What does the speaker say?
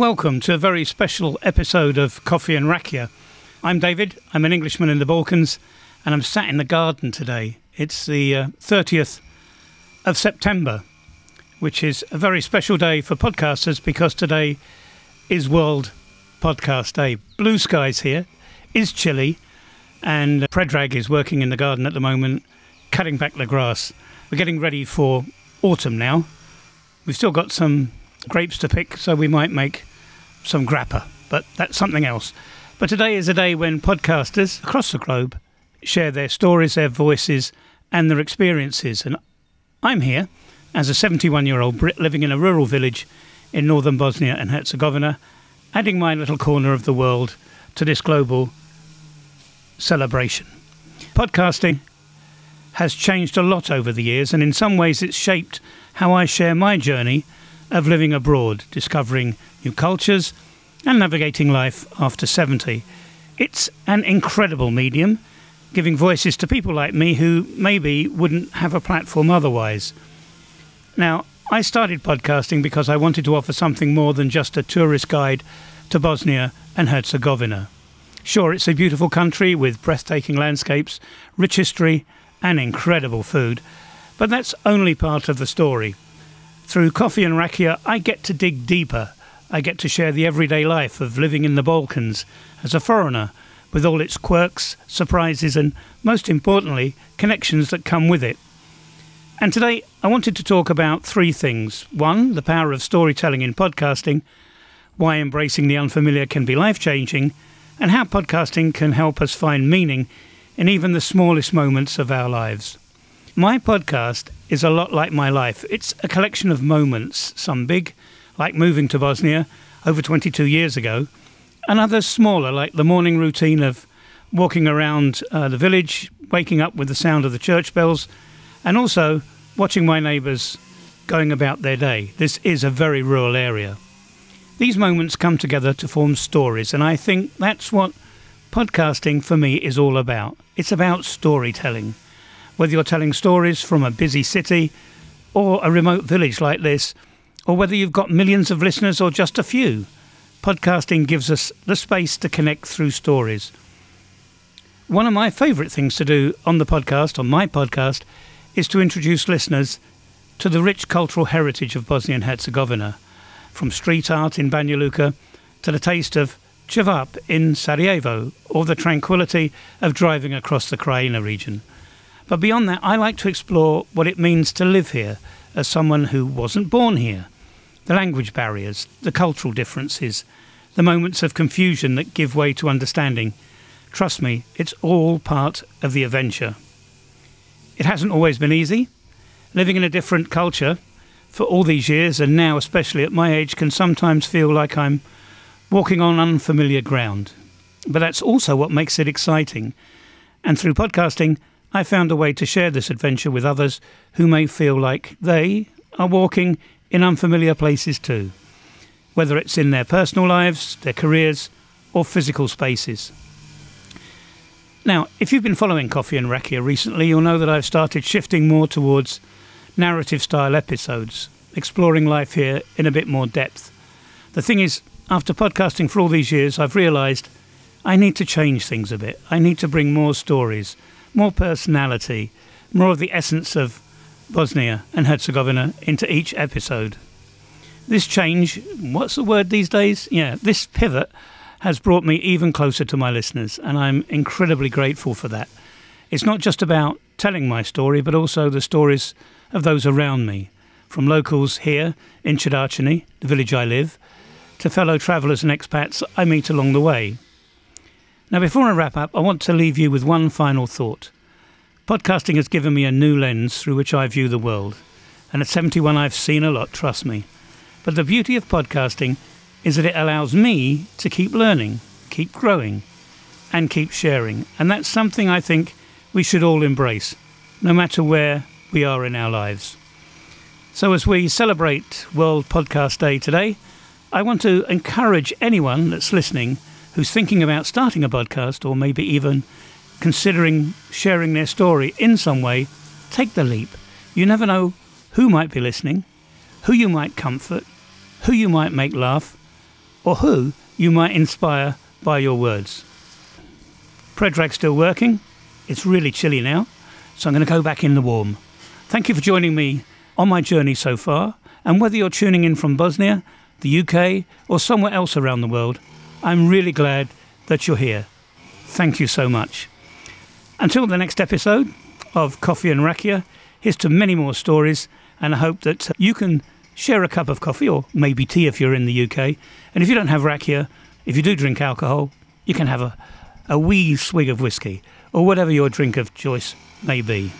Welcome to a very special episode of Coffee and Rakija. I'm David, I'm an Englishman in the Balkans, and I'm sat in the garden today. It's the uh, 30th of September, which is a very special day for podcasters because today is World Podcast Day. Blue skies here, is chilly, and Predrag is working in the garden at the moment, cutting back the grass. We're getting ready for autumn now. We've still got some grapes to pick, so we might make some grappa, but that's something else. But today is a day when podcasters across the globe share their stories, their voices, and their experiences. And I'm here as a 71 year old Brit living in a rural village in northern Bosnia and Herzegovina, adding my little corner of the world to this global celebration. Podcasting has changed a lot over the years, and in some ways, it's shaped how I share my journey of living abroad, discovering new cultures, and navigating life after 70. It's an incredible medium, giving voices to people like me who maybe wouldn't have a platform otherwise. Now, I started podcasting because I wanted to offer something more than just a tourist guide to Bosnia and Herzegovina. Sure, it's a beautiful country with breathtaking landscapes, rich history, and incredible food, but that's only part of the story. Through Coffee and Rakija, I get to dig deeper. I get to share the everyday life of living in the Balkans as a foreigner, with all its quirks, surprises, and most importantly, connections that come with it. And today, I wanted to talk about three things. One, the power of storytelling in podcasting, why embracing the unfamiliar can be life changing, and how podcasting can help us find meaning in even the smallest moments of our lives. My podcast is a lot like my life. It's a collection of moments, some big, like moving to Bosnia over 22 years ago, and others smaller, like the morning routine of walking around uh, the village, waking up with the sound of the church bells, and also watching my neighbours going about their day. This is a very rural area. These moments come together to form stories, and I think that's what podcasting for me is all about. It's about storytelling. Whether you're telling stories from a busy city or a remote village like this, or whether you've got millions of listeners or just a few, podcasting gives us the space to connect through stories. One of my favourite things to do on the podcast, on my podcast, is to introduce listeners to the rich cultural heritage of Bosnia and Herzegovina from street art in Banja Luka to the taste of cevap in Sarajevo or the tranquility of driving across the Krajina region. But beyond that, I like to explore what it means to live here as someone who wasn't born here. The language barriers, the cultural differences, the moments of confusion that give way to understanding. Trust me, it's all part of the adventure. It hasn't always been easy. Living in a different culture for all these years, and now especially at my age, can sometimes feel like I'm walking on unfamiliar ground. But that's also what makes it exciting. And through podcasting, I found a way to share this adventure with others who may feel like they are walking in unfamiliar places too, whether it's in their personal lives, their careers, or physical spaces. Now, if you've been following Coffee and Rakija recently, you'll know that I've started shifting more towards narrative style episodes, exploring life here in a bit more depth. The thing is, after podcasting for all these years, I've realised I need to change things a bit. I need to bring more stories, more personality, more of the essence of Bosnia and Herzegovina into each episode. This change, what's the word these days? Yeah, this pivot has brought me even closer to my listeners, and I'm incredibly grateful for that. It's not just about telling my story, but also the stories of those around me, from locals here in Čedačani, the village I live, to fellow travellers and expats I meet along the way. Now, before I wrap up, I want to leave you with one final thought. Podcasting has given me a new lens through which I view the world, and at 71 I've seen a lot, trust me. But the beauty of podcasting is that it allows me to keep learning, keep growing, and keep sharing, and that's something I think we should all embrace, no matter where we are in our lives. So, as we celebrate World Podcast Day today, I want to encourage anyone that's listening who's thinking about starting a podcast or maybe even considering sharing their story in some way, take the leap. You never know who might be listening, who you might comfort, who you might make laugh, or who you might inspire by your words. Predrag's still working. It's really chilly now, so I'm going to go back in the warm. Thank you for joining me on my journey so far, and whether you're tuning in from Bosnia, the UK, or somewhere else around the world, I'm really glad that you're here. Thank you so much. Until the next episode of Coffee and Rakija, here's to many more stories, and I hope that you can share a cup of coffee or maybe tea if you're in the UK. And if you don't have rakia, if you do drink alcohol, you can have a, a wee swig of whiskey or whatever your drink of choice may be.